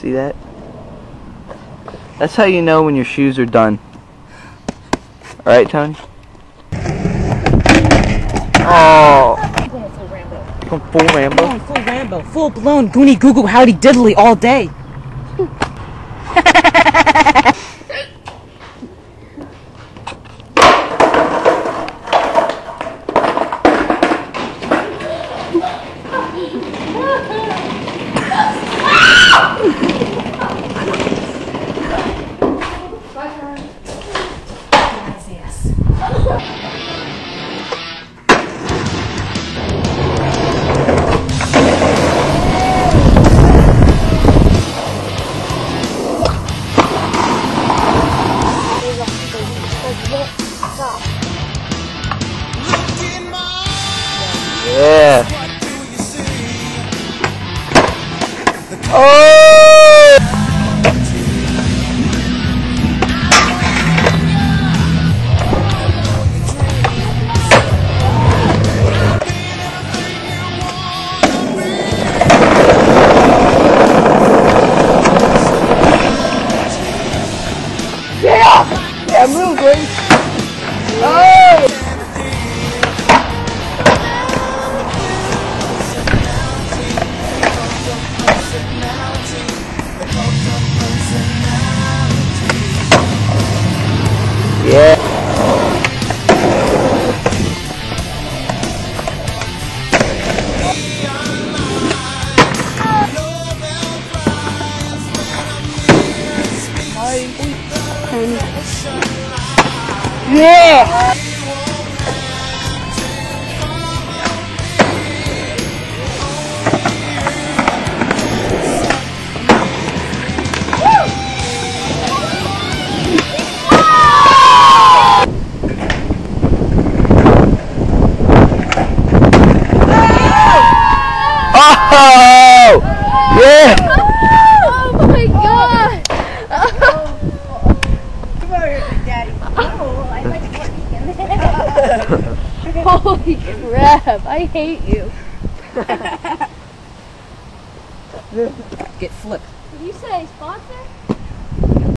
See that? That's how you know when your shoes are done. Alright, Tony? Oh, Going full Rambo. going full Rambo. Full blown Goonie Goo Goo Howdy Diddly all day. Yeah. Oh! Yeah! Yeah, move, Grace! Oh! Yeah. Oh! Yeah! Holy crap, I hate you. Get flipped. Did you say sponsor?